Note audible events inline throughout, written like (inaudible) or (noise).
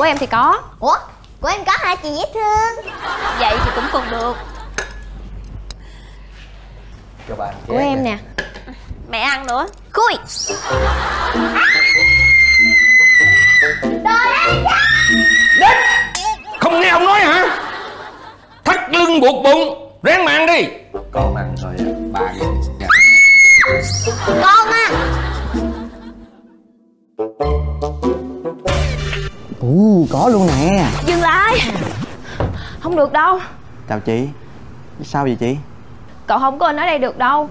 của em thì có. Ủa? Của em có hả chị dễ thương? Vậy thì cũng còn được. Cho bạn của em nè. mẹ ăn nữa. Khui. Không nghe ông nói hả? Thắt lưng buộc bụng. Ráng mà ăn đi. Con ăn à. bạn nha con á Có luôn nè. Dừng lại. Không được đâu. Chào chị. Sao vậy chị? cậu không có in ở đây được đâu.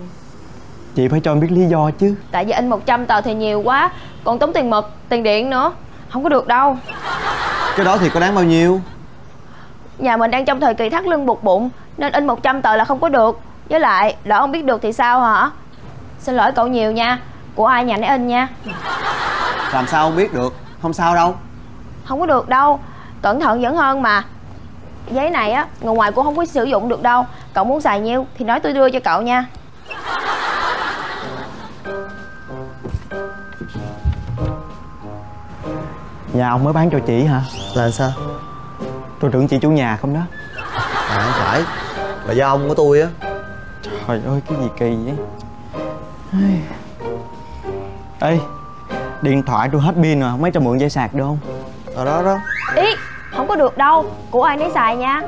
Chị phải cho em biết lý do chứ. Tại vì in 100 tờ thì nhiều quá còn tốn tiền mực tiền điện nữa. Không có được đâu. Cái đó thì có đáng bao nhiêu? nhà mình đang trong thời kỳ thắt lưng buộc bụng nên in 100 tờ là không có được. Với lại lỡ không biết được thì sao hả? Xin lỗi cậu nhiều nha. Của ai nhà nấy in nha. Làm sao không biết được? Không sao đâu không có được đâu. Cẩn thận vẫn hơn mà. Giấy này á người ngoài cũng không có sử dụng được đâu. Cậu muốn xài nhiêu thì nói tôi đưa cho cậu nha. Nhà ông mới bán cho chị hả? Là sao? Tôi tưởng chị chủ nhà không đó. À không phải. Là do ông của tôi á. Trời ơi cái gì kỳ vậy? Ê. Điện thoại tôi hết pin rồi Mấy cho mượn dây sạc được không Ở đó đó. Ý không có được đâu. Của ai nấy xài nha.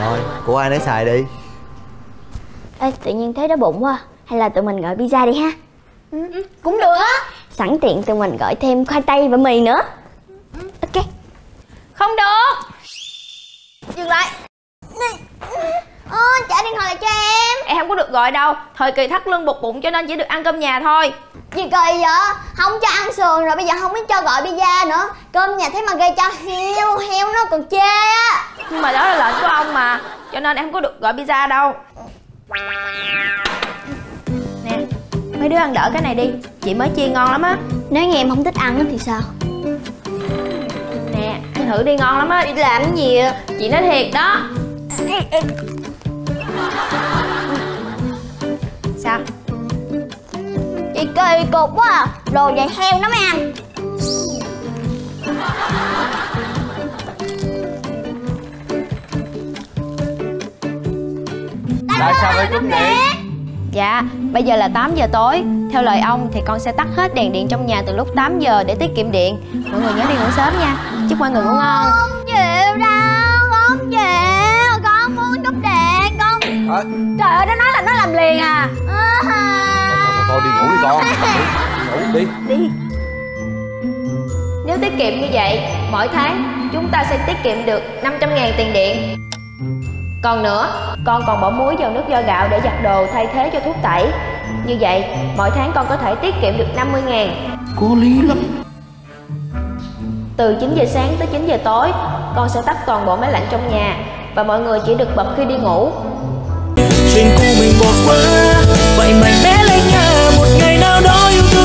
Rồi Của ai nấy xài đi. Ê tự nhiên thấy đói bụng quá. Hay là tụi mình gọi pizza đi ha. Ừ, cũng được á. Sẵn tiện tụi mình gọi thêm khoai tây và mì nữa. Ok. Không được. Dừng lại. Ơ trả điện thoại lại cho em. Em không có được gọi đâu. Thời kỳ thắt lưng buộc bụng cho nên chỉ được ăn cơm nhà thôi gì kỳ vậy? Không cho ăn sườn rồi bây giờ không biết cho gọi pizza nữa. Cơm nhà thế mà gây cho heo heo nó còn chê á. Nhưng mà đó là lệnh của ông mà cho nên em không có được gọi pizza đâu. Nè mấy đứa ăn đỡ cái này đi chị mới chiên ngon lắm á. Nếu như em không thích ăn thì sao? Nè ăn thử đi ngon lắm á đi làm cái gì à? chị nói thiệt đó. Sao kỳ cục quá à. Đồ vậy heo nó mới ăn tại sao phải cúp điện? Dạ, bây giờ là 8 giờ tối. Theo lời ông thì con sẽ tắt hết đèn điện trong nhà từ lúc 8 giờ để tiết kiệm điện. Mọi người nhớ đi ngủ sớm nha. Chúc mọi người ngủ ngon. Không chịu đâu không chịu. Con muốn cúp điện con thôi trời ơi nó nói là nó làm liền à. Thôi, thôi, đi ngủ đi con. (laughs) Đi ngủ đi. Đi. Nếu tiết kiệm như vậy Mỗi tháng chúng ta sẽ tiết kiệm được 500 ngàn tiền điện. Còn nữa Con còn bỏ muối vào nước vo gạo để giặt đồ thay thế cho thuốc tẩy. Như vậy mỗi tháng con có thể tiết kiệm được 50 ngàn. Có lý lắm. Từ 9 giờ sáng tới 9 giờ tối Con sẽ tắt toàn bộ máy lạnh trong nhà Và mọi người chỉ được bật khi đi ngủ. Chuyện cũ mình bỏ qua ngày nào đó yêu thương